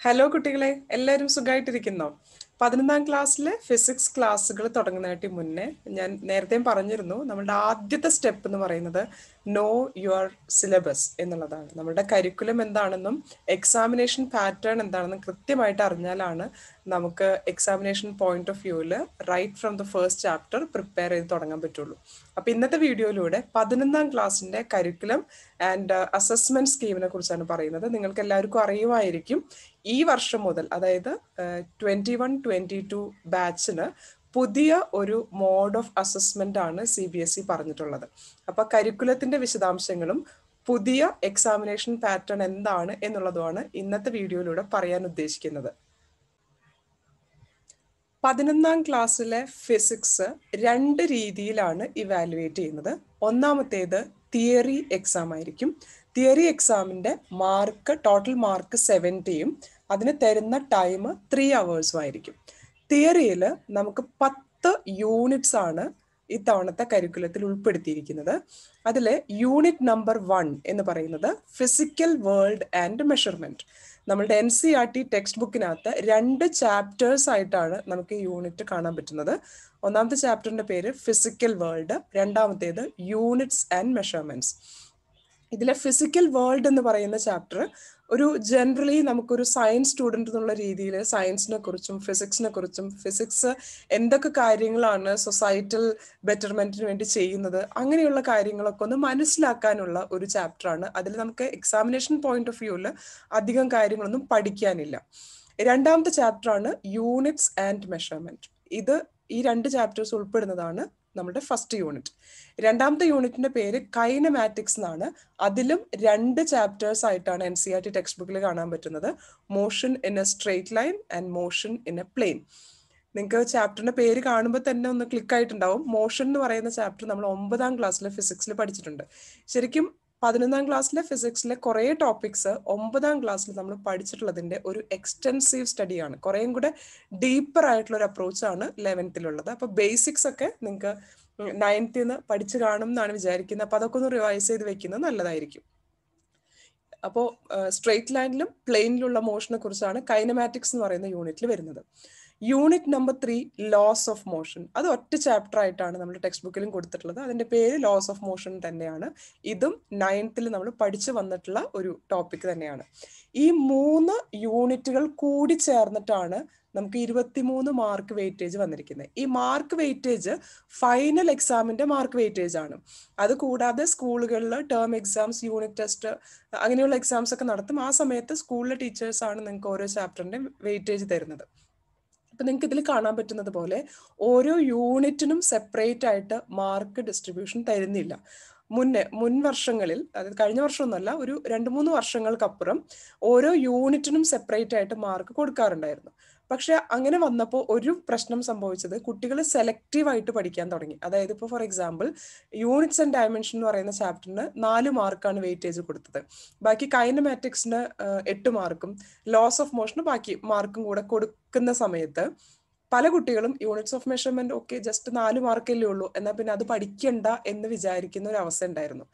Hello കുട്ടികളെ. എല്ലാവരും സുഖമായിട്ടിരിക്കുന്നോ പതിനൊന്നാം ക്ലാസ്സിലെ ഫിസിക്സ് ക്ലാസ്സുകൾ തുടങ്ങുന്നതായിട്ട് മുന്നേ ഞാൻ നേരത്തെ പറഞ്ഞിരുന്നു നമ്മളുടെ ആദ്യത്തെ സ്റ്റെപ്പ് എന്ന് പറയുന്നത് നോ യുവർ സിലബസ് എന്നുള്ളതാണ്. നമ്മുടെ കരിക്കുലം എന്താണെന്നും എക്സാമിനേഷൻ പാറ്റേൺ എന്താണെന്നും കൃത്യമായിട്ട് അറിഞ്ഞാലാണ് നമുക്ക് എക്സാമിനേഷൻ പോയിന്റ് ഓഫ് വ്യൂവിൽ right from the first chapter prepare ചെയ്ത് തുടങ്ങാൻ പറ്റുള്ളൂ. അപ്പൊ ഇന്നത്തെ വീഡിയോയിലൂടെ പതിനൊന്നാം ക്ലാസ്സിന്റെ കരിക്കുലം ആൻഡ് അസസ്മെന്റ് സ്കീമിനെ കുറിച്ചാണ് പറയുന്നത്. നിങ്ങൾക്ക് എല്ലാവർക്കും അറിയുമായിരിക്കും. ഈ വർഷം മുതൽ അതായത് ട്വന്റി വൺ ട്വന്റി ടു ബാച്ചിന് പുതിയ ഒരു മോഡ് ഓഫ് അസസ്മെന്റ് ആണ് സി ബി എസ് ഇ പറഞ്ഞിട്ടുള്ളത്. അപ്പൊ കരിക്കുലത്തിന്റെ വിശദാംശങ്ങളും പുതിയ എക്സാമിനേഷൻ പാറ്റേൺ എന്താണ് എന്നുള്ളതുമാണ് ഇന്നത്തെ വീഡിയോയിലൂടെ പറയാൻ ഉദ്ദേശിക്കുന്നത്. പതിനൊന്നാം ക്ലാസ്സിലെ ഫിസിക്സ് രണ്ട് രീതിയിലാണ് ഇവാലുവേറ്റ് ചെയ്യുന്നത്. ഒന്നാമത്തേത് തിയറി എക്സാം ആയിരിക്കും. തിയറി എക്സാമിന്റെ മാർക്ക് ടോട്ടൽ മാർക്ക് സെവന്റിയും അതിന് തരുന്ന ടൈം ത്രീ അവേഴ്സും ആയിരിക്കും. തിയറിയിൽ നമുക്ക് പത്ത് യൂണിറ്റ്സ് ആണ് ഇത്തവണത്തെ കരിക്കുലത്തിൽ ഉൾപ്പെടുത്തിയിരിക്കുന്നത്. അതിൽ യൂണിറ്റ് നമ്പർ വൺ എന്ന് പറയുന്നത് ഫിസിക്കൽ വേൾഡ് ആൻഡ് മെഷർമെന്റ് നമ്മളുടെ N C R T text ബുക്കിനകത്ത് രണ്ട് ചാപ്റ്റേഴ്സ് ആയിട്ടാണ് നമുക്ക് യൂണിറ്റ് കാണാൻ പറ്റുന്നത്. ഒന്നാമത്തെ ചാപ്റ്ററിന്റെ പേര് ഫിസിക്കൽ വേൾഡ് രണ്ടാമത്തേത് യൂണിറ്റ്സ് ആൻഡ് മെഷർമെന്റ്സ് ഇതിലെ ഫിസിക്കൽ വേൾഡ് എന്ന് പറയുന്ന ചാപ്റ്റർ ഒരു ജനറലി നമുക്കൊരു സയൻസ് സ്റ്റുഡന്റ് എന്നുള്ള രീതിയിൽ സയൻസിനെ കുറിച്ചും ഫിസിക്സിനെ കുറിച്ചും ഫിസിക്സ് എന്തൊക്കെ കാര്യങ്ങളാണ് സൊസൈറ്റൽ ബെറ്റർമെന്റിന് വേണ്ടി ചെയ്യുന്നത് അങ്ങനെയുള്ള കാര്യങ്ങളൊക്കെ ഒന്ന് മനസ്സിലാക്കാനുള്ള ഒരു ചാപ്റ്ററാണ് അതിൽ നമുക്ക് എക്സാമിനേഷൻ പോയിന്റ് ഓഫ് വ്യൂവിൽ അധികം കാര്യങ്ങളൊന്നും പഠിക്കാനില്ല. രണ്ടാമത്തെ ചാപ്റ്ററാണ് യൂണിറ്റ്സ് ആൻഡ് മെഷർമെന്റ് ഇത് ഈ രണ്ട് ചാപ്റ്റേഴ്സ് ഉൾപ്പെടുന്നതാണ് നമ്മുടെ ഫസ്റ്റ് യൂണിറ്റ് രണ്ടാമത്തെ യൂണിറ്റിന്റെ പേര് കൈനമാറ്റിക്സ് എന്നാണ്. അതിലും രണ്ട് ചാപ്റ്റേഴ്സ് ആയിട്ടാണ് N C R T text ബുക്കിൽ കാണാൻ പറ്റുന്നത്. Motion in a straight line and motion in a plane നിങ്ങൾക്ക് ചാപ്റ്ററിന്റെ പേര് കാണുമ്പോൾ തന്നെ ഒന്ന് ക്ലിക്ക് ആയിട്ടുണ്ടാവും. മോഷൻ എന്ന് പറയുന്ന ചാപ്റ്റർ നമ്മൾ ഒമ്പതാം ക്ലാസ്സിൽ ഫിസിക്സിൽ പഠിച്ചിട്ടുണ്ട്. ശരിക്കും പതിനൊന്നാം ക്ലാസ്സിലെ ഫിസിക്സിലെ കുറേ ടോപ്പിക്സ് ഒമ്പതാം ക്ലാസ്സിൽ നമ്മൾ പഠിച്ചിട്ടുള്ളതിന്റെ ഒരു എക്സ്റ്റെൻസീവ് സ്റ്റഡിയാണ് കുറേയും കൂടെ ഡീപ്പർ ആയിട്ടുള്ള ഒരു അപ്രോച്ച് അപ്രോച്ചാണ് ലെവൻത്തിലുള്ളത് അപ്പോൾ ബേസിക്സ് ഒക്കെ നിങ്ങൾക്ക് നയൻത്തിൽ നിന്ന് പഠിച്ചു കാണും എന്നാണ് വിചാരിക്കുന്നത്. അപ്പൊ അതൊക്കെ ഒന്ന് റിവൈസ് ചെയ്ത് വെക്കുന്നത് നല്ലതായിരിക്കും. അപ്പോൾ സ്ട്രെയിറ്റ് ലൈനിലും പ്ലെയിനിലുള്ള മോഷനെ കുറിച്ചാണ് കൈനമാറ്റിക്സ് എന്ന് പറയുന്ന യൂണിറ്റിൽ വരുന്നത്. Unit number three laws of motion അത് ഒറ്റ ചാപ്റ്റർ ആയിട്ടാണ് നമ്മൾ ടെക്സ്റ്റ് ബുക്കിലും കൊടുത്തിട്ടുള്ളത്. അതിന്റെ പേര് ലോസ് ഓഫ് മോഷൻ തന്നെയാണ്. ഇതും നയൻത്തിൽ നമ്മൾ പഠിച്ചു വന്നിട്ടുള്ള ഒരു ടോപ്പിക് തന്നെയാണ്. ഈ മൂന്ന് യൂണിറ്റുകൾ കൂടി ചേർന്നിട്ടാണ് നമുക്ക് ഇരുപത്തിമൂന്ന് മാർക്ക് വെയിറ്റേജ് വന്നിരിക്കുന്നത്. ഈ മാർക്ക് വെയിറ്റേജ് ഫൈനൽ എക്സാമിന്റെ മാർക്ക് വെയിറ്റേജ് ആണ്. അത് കൂടാതെ സ്കൂളുകളിൽ ടേം എക്സാംസ് യൂണിറ്റ് ടെസ്റ്റ് അങ്ങനെയുള്ള എക്സാംസ് ഒക്കെ നടത്തും. ആ സമയത്ത് സ്കൂളിലെ ടീച്ചേഴ്സ് ആണ് നിങ്ങൾക്ക് ഓരോ ചാപ്റ്ററിന്റെ വെയിറ്റേജ് തരുന്നത്. അപ്പൊ നിങ്ങൾക്ക് ഇതിൽ കാണാൻ പറ്റുന്നത് പോലെ ഓരോ യൂണിറ്റിനും സെപ്പറേറ്റ് ആയിട്ട് മാർക്ക് ഡിസ്ട്രിബ്യൂഷൻ തരുന്നില്ല. മുന്നേ മുൻ വർഷങ്ങളിൽ അതായത് കഴിഞ്ഞ വർഷമൊന്നുമല്ല ഒരു രണ്ട് മൂന്ന് വർഷങ്ങൾക്കപ്പുറം ഓരോ യൂണിറ്റിനും സെപ്പറേറ്റ് ആയിട്ട് മാർക്ക് കൊടുക്കാറുണ്ടായിരുന്നു. പക്ഷെ അങ്ങനെ വന്നപ്പോൾ ഒരു പ്രശ്നം സംഭവിച്ചത് കുട്ടികൾ സെലക്റ്റീവ് ആയിട്ട് പഠിക്കാൻ തുടങ്ങി. അതായത് ഇപ്പോൾ for example units and dimension എന്ന് പറയുന്ന ചാപ്റ്ററിന് നാല് മാർക്കാണ് വെയിറ്റേജ് കൊടുത്തത്. ബാക്കി കൈനമാറ്റിക്സിന് എട്ട് മാർക്കും ലോസ് ഓഫ് മോഷന് ബാക്കി മാർക്കും കൂടെ കൊടുക്കുന്ന സമയത്ത് പല കുട്ടികളും യൂണിറ്റ്സ് ഓഫ് മെഷർമെന്റ് ഒക്കെ ജസ്റ്റ് നാല് മാർക്കല്ലേ ഉള്ളൂ. എന്നാൽ പിന്നെ അത് പഠിക്കണ്ട എന്ന് വിചാരിക്കുന്ന ഒരു അവസ്ഥ ഉണ്ടായിരുന്നു.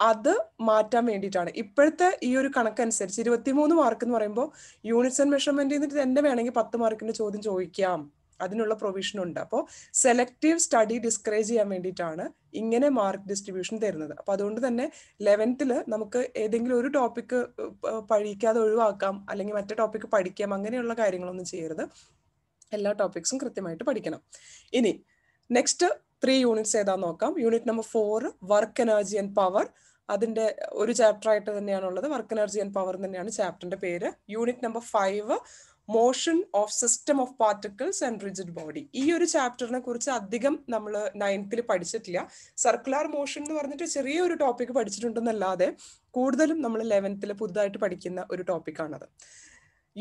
അത് മാറ്റാൻ വേണ്ടിയിട്ടാണ്. ഇപ്പോഴത്തെ ഈ ഒരു കണക്കനുസരിച്ച് ഇരുപത്തിമൂന്ന് മാർക്ക് എന്ന് പറയുമ്പോൾ യൂണിറ്റ്സ് ആൻഡ് മെഷർമെന്റ് ചെയ്തിട്ട് തന്നെ വേണമെങ്കിൽ പത്ത് മാർക്കിന്റെ ചോദ്യം ചോദിക്കാം. അതിനുള്ള പ്രൊവിഷൻ ഉണ്ട്. അപ്പോൾ സെലക്റ്റീവ് സ്റ്റഡി ഡിസ്കറേജ് ചെയ്യാൻ വേണ്ടിയിട്ടാണ് ഇങ്ങനെ മാർക്ക് ഡിസ്ട്രിബ്യൂഷൻ തരുന്നത്. അപ്പൊ അതുകൊണ്ട് തന്നെ ലെവൻത്തിൽ നമുക്ക് ഏതെങ്കിലും ഒരു ടോപ്പിക്ക് പഠിക്കാതെ ഒഴിവാക്കാം അല്ലെങ്കിൽ മറ്റേ ടോപ്പിക്ക് പഠിക്കാം അങ്ങനെയുള്ള കാര്യങ്ങളൊന്നും ചെയ്യരുത്. എല്ലാ ടോപ്പിക്സും കൃത്യമായിട്ട് പഠിക്കണം. ഇനി നെക്സ്റ്റ് ത്രീ യൂണിറ്റ്സ് ഏതാന്ന് നോക്കാം. Unit number four work energy and power അതിന്റെ ഒരു ചാപ്റ്റർ ആയിട്ട് തന്നെയാണുള്ളത്. വർക്ക് എനർജി ആൻഡ് പവർ തന്നെയാണ് ചാപ്റ്ററിന്റെ പേര്. Unit number five motion of system of particles and rigid body ഈ ഒരു ചാപ്റ്ററിനെ കുറിച്ച് അധികം നമ്മൾ നയൻത്തിൽ പഠിച്ചിട്ടില്ല. സർക്കുലർ മോഷൻ എന്ന് പറഞ്ഞിട്ട് ചെറിയ ഒരു ടോപ്പിക് പഠിച്ചിട്ടുണ്ടെന്നല്ലാതെ കൂടുതലും നമ്മൾ ലെവൻത്തിൽ പുതുതായിട്ട് പഠിക്കുന്ന ഒരു ടോപ്പിക്കാണത്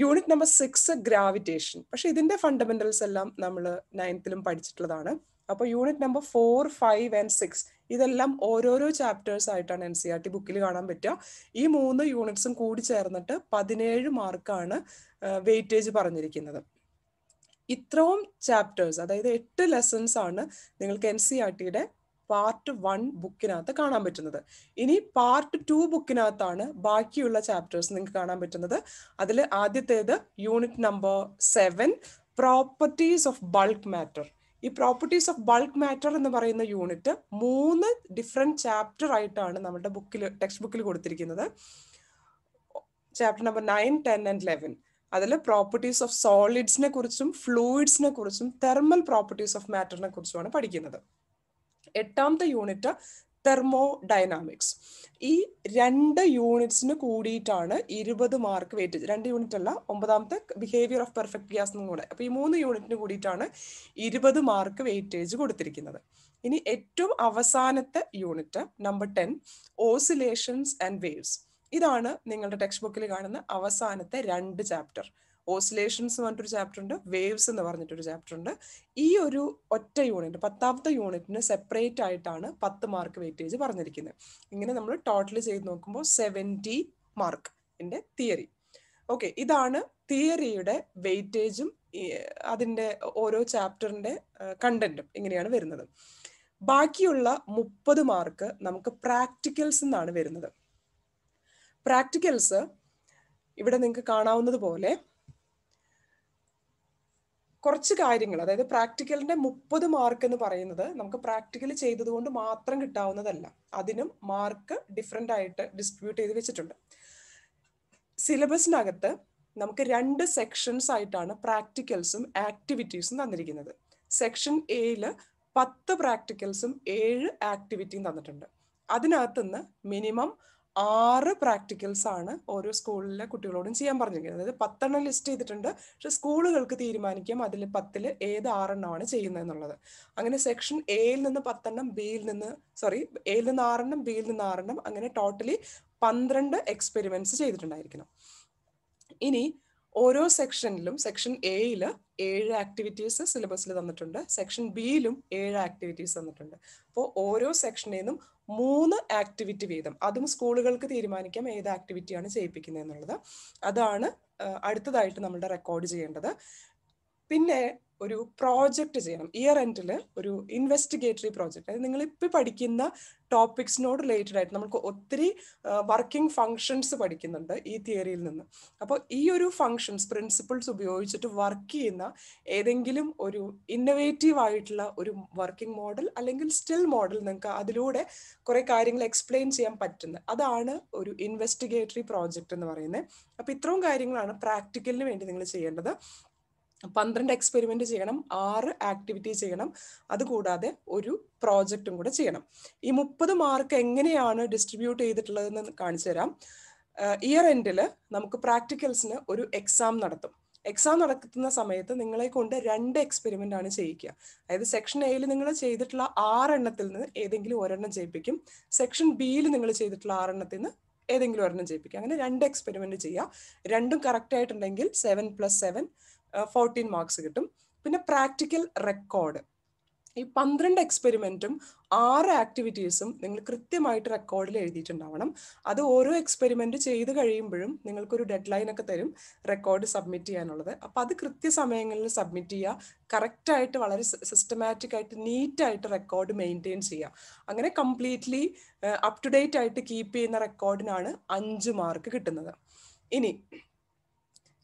യൂണിറ്റ് നമ്പർ സിക്സ് ഗ്രാവിറ്റേഷൻ പക്ഷെ ഇതിന്റെ ഫണ്ടമെന്റൽസ് എല്ലാം നമ്മൾ നയൻത്തിലും പഠിച്ചിട്ടുള്ളതാണ്. അപ്പോൾ unit number four five and six ഇതെല്ലാം ഓരോരോ ചാപ്റ്റേഴ്സ് ആയിട്ടാണ് എൻ സി ആർ ടി ബുക്കിൽ കാണാൻ പറ്റുക. ഈ മൂന്ന് യൂണിറ്റ്സും കൂടി ചേർന്നിട്ട് പതിനേഴ് മാർക്കാണ് വെയിറ്റേജ് പറഞ്ഞിരിക്കുന്നത്. ഇത്രയും ചാപ്റ്റേഴ്സ് അതായത് എട്ട് ലെസൺസ് ആണ് നിങ്ങൾക്ക് എൻ സി ആർ ടിയുടെ പാർട്ട് വൺ ബുക്കിനകത്ത് കാണാൻ പറ്റുന്നത്. ഇനി പാർട്ട് ടു ബുക്കിനകത്താണ് ബാക്കിയുള്ള ചാപ്റ്റേഴ്സ് നിങ്ങൾക്ക് കാണാൻ പറ്റുന്നത്. അതിൽ ആദ്യത്തേത് unit number seven properties of bulk matter ഈ പ്രോപ്പർട്ടീസ് ഓഫ് ബൾക്ക് മാറ്റർ എന്ന് പറയുന്ന യൂണിറ്റ് മൂന്ന് ഡിഫറെന്റ് ചാപ്റ്റർ ആയിട്ടാണ് നമ്മുടെ ബുക്കിൽ ടെക്സ്റ്റ് ബുക്കിൽ കൊടുത്തിരിക്കുന്നത് chapter number nine ten and eleven അതിൽ പ്രോപ്പർട്ടീസ് ഓഫ് സോളിഡ്സിനെ കുറിച്ചും ഫ്ലൂയിഡ്സിനെ കുറിച്ചും തെർമൽ പ്രോപ്പർട്ടീസ് ഓഫ് മാറ്ററിനെ കുറിച്ചുമാണ് പഠിക്കുന്നത്. എട്ടാമത്തെ യൂണിറ്റ് തെർമോ ഡൈനാമിക്സ് ഈ രണ്ട് യൂണിറ്റ്സിന് കൂടിയിട്ടാണ് ഇരുപത് മാർക്ക് വെയിറ്റേജ് രണ്ട് യൂണിറ്റ് അല്ല ഒമ്പതാമത്തെ ബിഹേവിയർ ഓഫ് പെർഫെക്റ്റ് ഗ്യാസ് എന്നും കൂടെ. അപ്പൊ ഈ മൂന്ന് യൂണിറ്റിന് കൂടിയിട്ടാണ് ഇരുപത് മാർക്ക് വെയിറ്റേജ് കൊടുത്തിരിക്കുന്നത്. ഇനി ഏറ്റവും അവസാനത്തെ unit number ten oscillations and waves ഇതാണ് നിങ്ങളുടെ ടെക്സ്റ്റ് ബുക്കിൽ കാണുന്ന അവസാനത്തെ രണ്ട് ചാപ്റ്റർ ഓസിലേഷൻസ് പറഞ്ഞിട്ടൊരു ചാപ്റ്റർ ഉണ്ട് വേവ്സ് എന്ന് പറഞ്ഞിട്ടൊരു ചാപ്റ്റർ ഉണ്ട്. ഈ ഒരു ഒറ്റ യൂണിറ്റ് പത്താമത്തെ യൂണിറ്റിന് സെപ്പറേറ്റ് ആയിട്ടാണ് പത്ത് മാർക്ക് വെയിറ്റേജ് പറഞ്ഞിരിക്കുന്നത് ഇങ്ങനെ നമ്മൾ ടോട്ടൽ ചെയ്ത് നോക്കുമ്പോൾ സെവന്റി മാർക്ക് ഇന്റെ തിയറി ഓക്കെ ഇതാണ് തിയറിയുടെ വെയിറ്റേജും അതിന്റെ ഓരോ ചാപ്റ്ററിന്റെ കണ്ടന്റും ഇങ്ങനെയാണ് വരുന്നത്. ബാക്കിയുള്ള മുപ്പത് മാർക്ക് നമുക്ക് പ്രാക്ടിക്കൽസ് എന്നാണ് വരുന്നത്. പ്രാക്ടിക്കൽസ് ഇവിടെ നിങ്ങൾക്ക് കാണാവുന്നത് പോലെ കുറച്ച് കാര്യങ്ങൾ അതായത് പ്രാക്ടിക്കലിന്റെ മുപ്പത് മാർക്ക് എന്ന് പറയുന്നത് നമുക്ക് പ്രാക്ടിക്കൽ ചെയ്തതുകൊണ്ട് മാത്രം കിട്ടാവുന്നതല്ല. അതിനും മാർക്ക് ഡിഫറെന്റ് ആയിട്ട് ഡിസ്ട്രിബ്യൂട്ട് ചെയ്ത് വെച്ചിട്ടുണ്ട്. സിലബസിനകത്ത് നമുക്ക് രണ്ട് സെക്ഷൻസ് ആയിട്ടാണ് പ്രാക്ടിക്കൽസും ആക്ടിവിറ്റീസും തന്നിരിക്കുന്നത്. സെക്ഷൻ എയിൽ പത്ത് പ്രാക്ടിക്കൽസും ഏഴ് ആക്ടിവിറ്റിയും തന്നിട്ടുണ്ട്. അതിനകത്തുനിന്ന് മിനിമം ആറ് പ്രാക്ടിക്കൽസ് ആണ് ഓരോ സ്കൂളിലെ കുട്ടികളോടും ചെയ്യാൻ പറഞ്ഞിരിക്കുന്നത്. അതായത് പത്തെണ്ണം ലിസ്റ്റ് ചെയ്തിട്ടുണ്ട്. പക്ഷെ സ്കൂളുകൾക്ക് തീരുമാനിക്കാം അതിൽ പത്തിൽ ഏത് ആറെണ്ണമാണ് ചെയ്യുന്നത് എന്നുള്ളത് അങ്ങനെ സെക്ഷൻ എയിൽ നിന്ന് പത്തെണ്ണം ബിയിൽ നിന്ന് സോറി എയിൽ നിന്ന് ആറെണ്ണം ബിയിൽ നിന്ന് ആറെണ്ണം അങ്ങനെ ടോട്ടലി പന്ത്രണ്ട് എക്സ്പെരിമെന്റ്സ് ചെയ്തിട്ടുണ്ടായിരിക്കണം. ഇനി ഓരോ സെക്ഷനിലും സെക്ഷൻ എയിൽ ഏഴ് ആക്ടിവിറ്റീസ് സിലബസിൽ തന്നിട്ടുണ്ട്. സെക്ഷൻ ബിയിലും ഏഴ് ആക്ടിവിറ്റീസ് തന്നിട്ടുണ്ട്. അപ്പോൾ ഓരോ സെക്ഷനിൽ നിന്നും മൂന്ന് ആക്ടിവിറ്റി വീതം അതും സ്കൂളുകൾക്ക് തീരുമാനിക്കാം ഏത് ആക്ടിവിറ്റിയാണ് ചെയ്യിപ്പിക്കുന്നത് എന്നുള്ളത് അതാണ് അടുത്തതായിട്ട് നമ്മളുടെ റെക്കോർഡ് ചെയ്യേണ്ടത്. പിന്നെ ഒരു പ്രോജക്റ്റ് ചെയ്യണം. ഇയർ എൻഡിൽ ഒരു ഇൻവെസ്റ്റിഗേറ്ററി പ്രോജക്റ്റ് അതായത് നിങ്ങൾ ഇപ്പം പഠിക്കുന്ന ടോപ്പിക്സിനോട് റിലേറ്റഡ് ആയിട്ട് നമുക്ക് ഒത്തിരി വർക്കിംഗ് ഫങ്ഷൻസ് പഠിക്കുന്നുണ്ട് ഈ തിയറിയിൽ നിന്ന്. അപ്പോൾ ഈ ഒരു ഫങ്ഷൻസ് പ്രിൻസിപ്പിൾസ് ഉപയോഗിച്ചിട്ട് വർക്ക് ചെയ്യുന്ന ഏതെങ്കിലും ഒരു ഇന്നൊവേറ്റീവ് ആയിട്ടുള്ള ഒരു വർക്കിംഗ് മോഡൽ അല്ലെങ്കിൽ സ്റ്റിൽ മോഡൽ നിങ്ങൾക്ക് അതിലൂടെ കുറെ കാര്യങ്ങൾ എക്സ്പ്ലെയിൻ ചെയ്യാൻ പറ്റുന്നത് അതാണ് ഒരു ഇൻവെസ്റ്റിഗേറ്ററി പ്രോജക്റ്റ് എന്ന് പറയുന്നത്. അപ്പോൾ ഇത്രയും കാര്യങ്ങളാണ് പ്രാക്ടിക്കലിന് വേണ്ടി നിങ്ങൾ ചെയ്യേണ്ടത്. പന്ത്രണ്ട് എക്സ്പെരിമെന്റ് ചെയ്യണം ആറ് ആക്ടിവിറ്റി ചെയ്യണം. അതുകൂടാതെ ഒരു പ്രോജക്റ്റും കൂടെ ചെയ്യണം. ഈ മുപ്പത് മാർക്ക് എങ്ങനെയാണ് ഡിസ്ട്രിബ്യൂട്ട് ചെയ്തിട്ടുള്ളതെന്ന് കാണിച്ചു തരാം. ഇയർ എൻഡിൽ നമുക്ക് പ്രാക്ടിക്കൽസിന് ഒരു എക്സാം നടത്തും. എക്സാം നടക്കുന്ന സമയത്ത് നിങ്ങളെ കൊണ്ട് രണ്ട് എക്സ്പെരിമെന്റ് ആണ് ചെയ്യിക്കുക. അതായത് സെക്ഷൻ എയിൽ നിങ്ങൾ ചെയ്തിട്ടുള്ള ആറെണ്ണത്തിൽ നിന്ന് ഏതെങ്കിലും ഒരെണ്ണം ചെയ്യിപ്പിക്കും സെക്ഷൻ ബിയിൽ നിങ്ങൾ ചെയ്തിട്ടുള്ള ആറെണ്ണത്തിൽ നിന്ന് ഏതെങ്കിലും ഒരെണ്ണം ചെയ്യിപ്പിക്കുക അങ്ങനെ രണ്ട് എക്സ്പെരിമെന്റ് ചെയ്യുക രണ്ടും കറക്റ്റ് ആയിട്ടുണ്ടെങ്കിൽ seven plus seven fourteen marks കിട്ടും. പിന്നെ പ്രാക്ടിക്കൽ റെക്കോർഡ് ഈ പന്ത്രണ്ട് എക്സ്പെരിമെന്റും ആറ് ആക്ടിവിറ്റീസും നിങ്ങൾ കൃത്യമായിട്ട് റെക്കോർഡിൽ എഴുതിയിട്ടുണ്ടാവണം. അത് ഓരോ എക്സ്പെരിമെന്റ് ചെയ്ത് കഴിയുമ്പോഴും നിങ്ങൾക്കൊരു ഡെഡ് ലൈൻ ഒക്കെ തരും റെക്കോർഡ് സബ്മിറ്റ് ചെയ്യാനുള്ളത്. അപ്പം അത് കൃത്യസമയങ്ങളിൽ സബ്മിറ്റ് ചെയ്യുക. കറക്റ്റായിട്ട് വളരെ സിസ്റ്റമാറ്റിക് ആയിട്ട് നീറ്റായിട്ട് റെക്കോർഡ് മെയിന്റെയിൻ ചെയ്യുക. അങ്ങനെ കംപ്ലീറ്റ്ലി അപ് ടു ഡേറ്റ് ആയിട്ട് കീപ്പ് ചെയ്യുന്ന റെക്കോർഡിനാണ് അഞ്ച് മാർക്ക് കിട്ടുന്നത്. ഇനി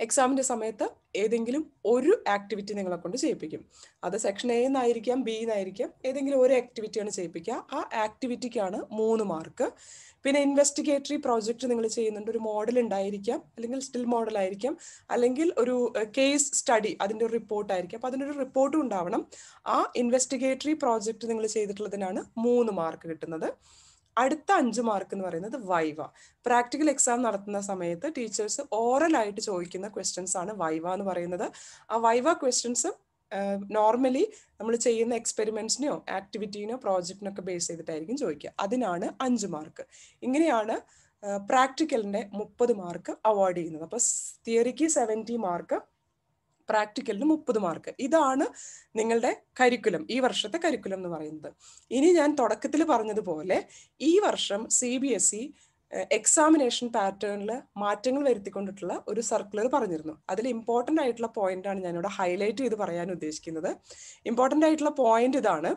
എക്സാമിന്റെ സമയത്ത് ഏതെങ്കിലും ഒരു ആക്ടിവിറ്റി നിങ്ങളെ കൊണ്ട് ചെയ്യിപ്പിക്കും. അത് സെക്ഷൻ എ എന്നായിരിക്കാം ബി എന്നായിരിക്കാം ഏതെങ്കിലും ഒരു ആക്ടിവിറ്റിയാണ് ചെയ്യിപ്പിക്കുക. ആ ആക്ടിവിറ്റിക്കാണ് മൂന്ന് മാർക്ക് പിന്നെ ഇൻവെസ്റ്റിഗേറ്ററി പ്രോജക്റ്റ് നിങ്ങൾ ചെയ്യുന്നുണ്ട് ഒരു മോഡൽ ഉണ്ടായിരിക്കാം അല്ലെങ്കിൽ സ്റ്റിൽ മോഡൽ ആയിരിക്കാം അല്ലെങ്കിൽ ഒരു കേസ് സ്റ്റഡി അതിന്റെ ഒരു റിപ്പോർട്ട് ആയിരിക്കും. അപ്പോൾ അതിനൊരു റിപ്പോർട്ടും ഉണ്ടാവണം. ആ ഇൻവെസ്റ്റിഗേറ്ററി പ്രോജക്റ്റ് നിങ്ങൾ ചെയ്തിട്ടുള്ളതിനാണ് മൂന്ന് മാർക്ക് കിട്ടുന്നത്. അടുത്ത അഞ്ച് മാർക്ക് എന്ന് പറയുന്നത് വൈവ. പ്രാക്ടിക്കൽ എക്സാം നടത്തുന്ന സമയത്ത് ടീച്ചേഴ്സ് ഓറൽ ആയിട്ട് ചോദിക്കുന്ന ക്വസ്റ്റ്യൻസ് ആണ് വൈവ എന്ന് പറയുന്നത്. ആ വൈവ ക്വസ്റ്റ്യൻസ് നോർമലി നമ്മൾ ചെയ്യുന്ന എക്സ്പെരിമെന്റ്സിനെയോ ആക്ടിവിറ്റീനോ പ്രോജക്റ്റിനോ ഒക്കെ ബേസ് ചെയ്തിട്ടായിരിക്കും ചോദിക്കുക. അതിനാണ് അഞ്ച് മാർക്ക് ഇങ്ങനെയാണ് പ്രാക്ടിക്കലിന്റെ മുപ്പത് മാർക്ക് അവാർഡ് ചെയ്യുന്നത്. അപ്പൊ തിയറിക്ക് സെവന്റി മാർക്ക് പ്രാക്ടിക്കലിന് മുപ്പത് മാർക്ക് ഇതാണ് നിങ്ങളുടെ കരിക്കുലം ഈ വർഷത്തെ കരിക്കുലം എന്ന് പറയുന്നത്. ഇനി ഞാൻ തുടക്കത്തിൽ പറഞ്ഞതുപോലെ ഈ വർഷം C B S E examination പാറ്റേണിൽ മാറ്റങ്ങൾ വരുത്തിക്കൊണ്ടിട്ടുള്ള ഒരു സർക്കുലർ പറഞ്ഞിരുന്നു. അതിൽ ഇമ്പോർട്ടന്റ് ആയിട്ടുള്ള പോയിന്റാണ് ഞാനിവിടെ ഹൈലൈറ്റ് ചെയ്ത് പറയാൻ ഉദ്ദേശിക്കുന്നത്. ഇമ്പോർട്ടന്റ് ആയിട്ടുള്ള പോയിന്റ് ഇതാണ്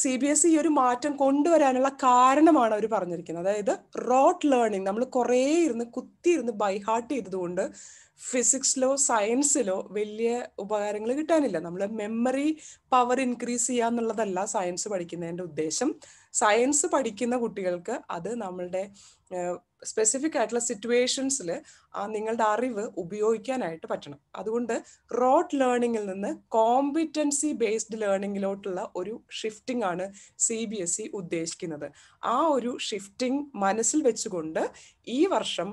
സി ബി എസ് ഇ ഒരു മാറ്റം കൊണ്ടുവരാനുള്ള കാരണമാണ് അവർ പറഞ്ഞിരിക്കുന്നത്. അതായത് റോട്ട് ലേണിംഗ് നമ്മൾ കുറേ ഇരുന്ന് കുത്തിയിരുന്ന് ബൈഹാർട്ട് ചെയ്തതുകൊണ്ട് ഫിസിക്സിലോ സയൻസിലോ വലിയ ഉപകാരങ്ങൾ കിട്ടാനില്ല. നമ്മൾ മെമ്മറി പവർ ഇൻക്രീസ് ചെയ്യുക എന്നുള്ളതല്ല സയൻസ് പഠിക്കുന്നതിന്റെ ഉദ്ദേശം. സയൻസ് പഠിക്കുന്ന കുട്ടികൾക്ക് അത് നമ്മളുടെ സ്പെസിഫിക് ആയിട്ടുള്ള സിറ്റുവേഷൻസിൽ നിങ്ങളുടെ അറിവ് ഉപയോഗിക്കാനായിട്ട് പറ്റണം. അതുകൊണ്ട് റോട്ട് ലേണിംഗിൽ നിന്ന് കോമ്പിറ്റൻസി ബേസ്ഡ് ലേണിംഗിലോട്ടുള്ള ഒരു ഷിഫ്റ്റിംഗ് ആണ് സി ബി എസ് ഇ ഉദ്ദേശിക്കുന്നത്. ആ ഒരു ഷിഫ്റ്റിംഗ് മനസ്സിൽ വെച്ചുകൊണ്ട് ഈ വർഷം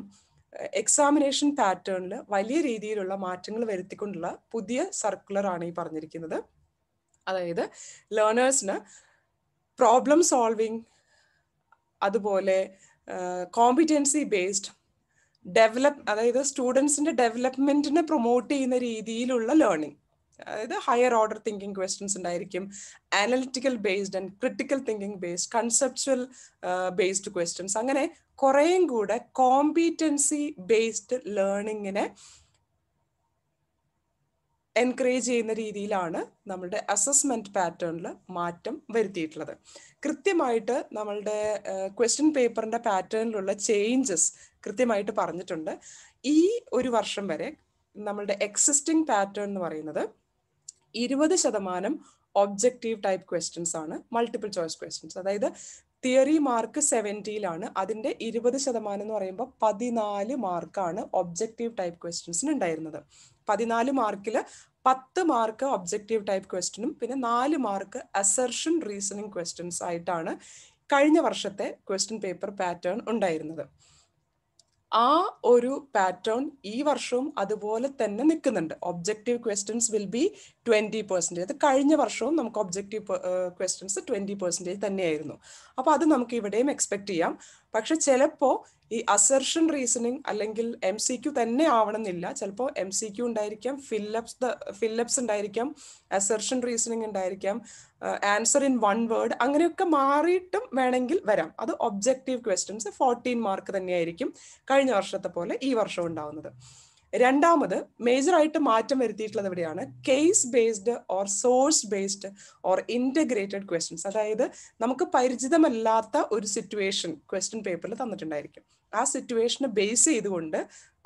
എക്സാമിനേഷൻ പാറ്റേണിൽ വലിയ രീതിയിലുള്ള മാറ്റങ്ങൾ വരുത്തിക്കൊണ്ടുള്ള പുതിയ സർക്കുലർ ആണ് ഈ പറഞ്ഞിരിക്കുന്നത്. അതായത് ലേണേഴ്സിന് പ്രോബ്ലം സോൾവിങ് അതുപോലെ കോമ്പിറ്റൻസി ബേസ്ഡ് ഡെവലപ്പ് അതായത് സ്റ്റുഡൻസിന്റെ ഡെവലപ്മെന്റിനെ പ്രൊമോട്ട് ചെയ്യുന്ന രീതിയിലുള്ള ലേണിംഗ് അതായത് ഹയർ ഓർഡർ തിങ്കിങ് ക്വസ്റ്റ്യൻസ് ഉണ്ടായിരിക്കും. Analytical based and critical thinking based conceptual based questions അങ്ങനെ കുറേയും കൂടെ കോമ്പീറ്റൻസി ബേസ്ഡ് ലേണിങ്ങിനെ എൻകറേജ് ചെയ്യുന്ന രീതിയിലാണ് നമ്മളുടെ അസസ്മെന്റ് പാറ്റേണിൽ മാറ്റം വരുത്തിയിട്ടുള്ളത്. കൃത്യമായിട്ട് നമ്മളുടെ ക്വസ്റ്റ്യൻ പേപ്പറിന്റെ പാറ്റേണിലുള്ള ചേഞ്ചസ് കൃത്യമായിട്ട് പറഞ്ഞിട്ടുണ്ട്. ഈ ഒരു വർഷം വരെ നമ്മളുടെ എക്സിസ്റ്റിംഗ് പാറ്റേൺ എന്ന് പറയുന്നത് ഇരുപത് ശതമാനം ഒബ്ജക്റ്റീവ് ടൈപ്പ് ക്വസ്റ്റ്യൻസ് ആണ് മൾട്ടിപ്പിൾ ചോയ്സ് ക്വസ്റ്റ്യൻസ് അതായത് തിയറി മാർക്ക് സെവന്റിയിലാണ് അതിന്റെ ഇരുപത് ശതമാനം എന്ന് പറയുമ്പോൾ പതിനാല് മാർക്കാണ് ഒബ്ജക്റ്റീവ് ടൈപ്പ് ക്വസ്റ്റ്യൻസിന് ഉണ്ടായിരുന്നത്. പതിനാല് മാർക്കിൽ പത്ത് മാർക്ക് ഒബ്ജക്റ്റീവ് ടൈപ്പ് ക്വസ്റ്റ്യനും പിന്നെ നാല് മാർക്ക് അസർഷൻ റീസണിങ് ക്വസ്റ്റ്യൻസ് ആയിട്ടാണ് കഴിഞ്ഞ വർഷത്തെ ക്വസ്റ്റ്യൻ പേപ്പർ പാറ്റേൺ ഉണ്ടായിരുന്നത്. ആ ഒരു പാറ്റേൺ ഈ വർഷവും അതുപോലെ തന്നെ നിൽക്കുന്നുണ്ട്. Objective questions will be twenty percentage അത് കഴിഞ്ഞ വർഷവും നമുക്ക് ഒബ്ജക്റ്റീവ് ക്വസ്റ്റ്യൻസ് ട്വന്റി പെർസെന്റേജ് തന്നെയായിരുന്നു. അപ്പോൾ അത് നമുക്ക് ഇവിടെയും എക്സ്പെക്ട് ചെയ്യാം. പക്ഷെ ചിലപ്പോൾ ഈ അസർഷൻ റീസണിങ് അല്ലെങ്കിൽ എം സി ക്യു തന്നെ ആവണമെന്നില്ല. ചിലപ്പോൾ എം സി ക്യു ഉണ്ടായിരിക്കാം ഫില്ലപ്സ് ഫില്ലപ്സ് ഉണ്ടായിരിക്കാം അസർഷൻ റീസണിങ് ഉണ്ടായിരിക്കാം ആൻസർ ഇൻ വൺ വേർഡ് അങ്ങനെയൊക്കെ മാറിയിട്ടും വേണമെങ്കിൽ വരാം. അത് ഒബ്ജക്റ്റീവ് ക്വസ്റ്റ്യൻസ് ഫോർട്ടീൻ മാർക്ക് തന്നെയായിരിക്കും കഴിഞ്ഞ വർഷത്തെ പോലെ ഈ വർഷം ഉണ്ടാവുന്നത്. രണ്ടാമത് മേജറായിട്ട് മാറ്റം വരുത്തിയിട്ടുള്ളത് എവിടെയാണ്? Case based or source based or integrated questions അതായത് നമുക്ക് പരിചിതമല്ലാത്ത ഒരു സിറ്റുവേഷൻ ക്വസ്റ്റ്യൻ പേപ്പറിൽ തന്നിട്ടുണ്ടായിരിക്കും. ആ സിറ്റുവേഷനെ ബേസ് ചെയ്തുകൊണ്ട്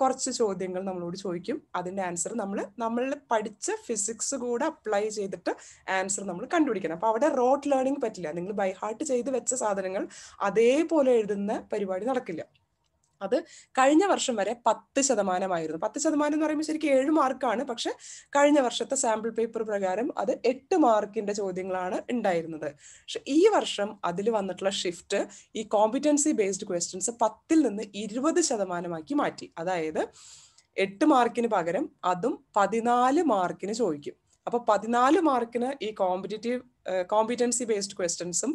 കുറച്ച് ചോദ്യങ്ങൾ നമ്മളോട് ചോദിക്കും. അതിന്റെ ആൻസർ നമ്മൾ നമ്മൾ പഠിച്ച ഫിസിക്സ് കൂടെ അപ്ലൈ ചെയ്തിട്ട് ആൻസർ നമ്മൾ കണ്ടുപിടിക്കണം. അപ്പോൾ അവിടെ റോട്ട് ലേണിംഗ് പറ്റില്ല. നിങ്ങൾ ബൈ ഹാർട്ട് ചെയ്ത് വെച്ച സാധനങ്ങൾ അതേപോലെ എഴുതുന്ന പരിപാടി നടക്കില്ല. അത് കഴിഞ്ഞ വർഷം വരെ പത്ത് ശതമാനമായിരുന്നു. പത്ത് ശതമാനം എന്ന് പറയുമ്പോൾ ശരിക്കും ഏഴ് മാർക്കാണ് പക്ഷെ കഴിഞ്ഞ വർഷത്തെ സാമ്പിൾ പേപ്പർ പ്രകാരം അത് എട്ട് മാർക്കിന്റെ ചോദ്യങ്ങളാണ് ഉണ്ടായിരുന്നത്. പക്ഷെ ഈ വർഷം അതിൽ വന്നിട്ടുള്ള ഷിഫ്റ്റ് ഈ കോമ്പിറ്റൻസി ബേസ്ഡ് ക്വസ്റ്റ്യൻസ് പത്തിൽ നിന്ന് ഇരുപത് ശതമാനമാക്കി മാറ്റി. അതായത് എട്ട് മാർക്കിന് പകരം അതും പതിനാല് മാർക്കിന് ചോദിക്കും. അപ്പൊ പതിനാല് മാർക്കിന് ഈ കോമ്പറ്റേറ്റീവ് കോമ്പിറ്റൻസി ബേസ്ഡ് ക്വസ്റ്റ്യൻസും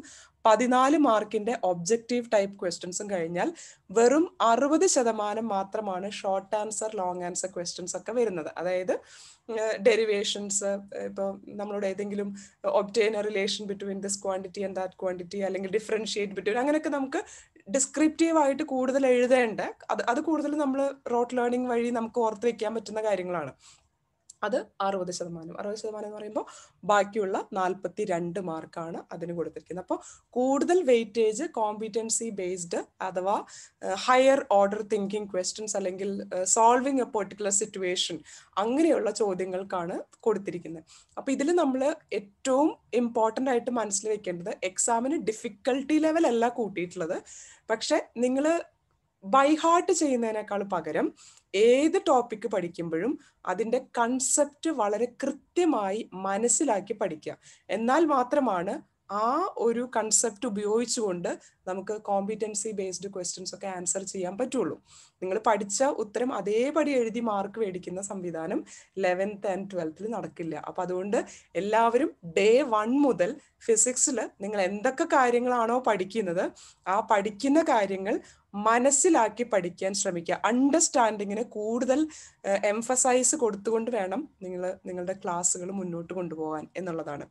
പതിനാല് മാർക്കിന്റെ ഒബ്ജക്റ്റീവ് ടൈപ്പ് ക്വസ്റ്റ്യൻസും കഴിഞ്ഞാൽ വെറും അറുപത് ശതമാനം മാത്രമാണ് short answer long answer questions ഒക്കെ വരുന്നത്. അതായത് ഡെറിവേഷൻസ് ഇപ്പോൾ നമ്മളോട് ഏതെങ്കിലും obtain a relation between this quantity and that quantity അല്ലെങ്കിൽ ഡിഫറൻഷിയേറ്റ് ബിറ്റ്വീൻ അങ്ങനെയൊക്കെ നമുക്ക് ഡിസ്ക്രിപ്റ്റീവ് ആയിട്ട് കൂടുതൽ എഴുതേണ്ട. അത് അത് കൂടുതൽ നമ്മൾ റോട്ട് ലേണിംഗ് വഴി നമുക്ക് ഓർത്ത് വെക്കാൻ പറ്റുന്ന കാര്യങ്ങളാണ്. അത് അറുപത് ശതമാനം. അറുപത് ശതമാനം എന്ന് പറയുമ്പോൾ ബാക്കിയുള്ള നാൽപ്പത്തി രണ്ട് മാർക്കാണ് അതിന് കൊടുത്തിരിക്കുന്നത്. അപ്പോൾ കൂടുതൽ വെയിറ്റേജ് കോമ്പിറ്റൻസി ബേസ്ഡ് അഥവാ ഹയർ ഓർഡർ തിങ്കിങ് ക്വസ്റ്റ്യൻസ് അല്ലെങ്കിൽ സോൾവിങ് എ പെർട്ടിക്കുലർ സിറ്റുവേഷൻ അങ്ങനെയുള്ള ചോദ്യങ്ങൾക്കാണ് കൊടുത്തിരിക്കുന്നത്. അപ്പോൾ ഇതിൽ നമ്മൾ ഏറ്റവും ഇമ്പോർട്ടന്റ് ആയിട്ട് മനസ്സിൽ വെക്കേണ്ടത് എക്സാമിന് ഡിഫിക്കൽട്ടി ലെവൽ അല്ല കൂട്ടിയിട്ടുള്ളത്. പക്ഷെ നിങ്ങൾ ബൈഹാർട്ട് ചെയ്യുന്നതിനേക്കാൾ പകരം ഏത് ടോപ്പിക്ക് പഠിക്കുമ്പോഴും അതിന്റെ കൺസെപ്റ്റ് വളരെ കൃത്യമായി മനസ്സിലാക്കി പഠിക്കുക. എന്നാൽ മാത്രമാണ് ആ ഒരു കൺസെപ്റ്റ് ഉപയോഗിച്ചുകൊണ്ട് നമുക്ക് കോമ്പിറ്റൻസി ബേസ്ഡ് ക്വസ്റ്റ്യൻസ് ഒക്കെ ആൻസർ ചെയ്യാൻ പറ്റുള്ളൂ. നിങ്ങൾ പഠിച്ച ഉത്തരം അതേപടി എഴുതി മാർക്ക് മേടിക്കുന്ന സംവിധാനം ലെവൻത്ത് ആൻഡ് ട്വൽത്തിൽ നടക്കില്ല. അപ്പൊ അതുകൊണ്ട് എല്ലാവരും ഡേ വൺ മുതൽ ഫിസിക്സിൽ നിങ്ങൾ എന്തൊക്കെ കാര്യങ്ങളാണോ പഠിക്കുന്നത് ആ പഠിക്കുന്ന കാര്യങ്ങൾ മനസ്സിലാക്കി പഠിക്കാൻ ശ്രമിക്കുക. അണ്ടർസ്റ്റാൻഡിങ്ങിന് കൂടുതൽ എംഫസൈസ് കൊടുത്തുകൊണ്ട് വേണം നിങ്ങൾ നിങ്ങളുടെ ക്ലാസ്സുകൾ മുന്നോട്ട് കൊണ്ടുപോകാൻ എന്നുള്ളതാണ്.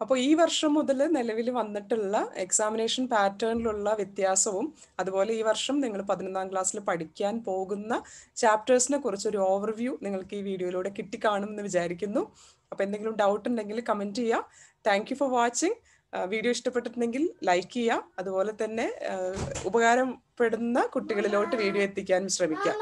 അപ്പോൾ ഈ വർഷം മുതൽ നിലവിൽ വന്നിട്ടുള്ള എക്സാമിനേഷൻ പാറ്റേണിലുള്ള വ്യത്യാസവും അതുപോലെ ഈ വർഷം നിങ്ങൾ പതിനൊന്നാം ക്ലാസ്സിൽ പഠിക്കാൻ പോകുന്ന ചാപ്റ്റേഴ്സിനെ കുറിച്ച് ഒരു ഓവർവ്യൂ നിങ്ങൾക്ക് ഈ വീഡിയോയിലൂടെ കിട്ടിക്കാണും എന്ന് വിചാരിക്കുന്നു. അപ്പോൾ എന്തെങ്കിലും ഡൗട്ട് ഉണ്ടെങ്കിൽ കമന്റ് ചെയ്യുക താങ്ക് ഫോർ വാച്ചിങ് വീഡിയോ ഇഷ്ടപ്പെട്ടിട്ടുണ്ടെങ്കിൽ ലൈക്ക് ചെയ്യുക അതുപോലെ തന്നെ ഉപകാരപ്പെടുന്ന കുട്ടികളിലോട്ട് വീഡിയോ എത്തിക്കാനും ശ്രമിക്കുക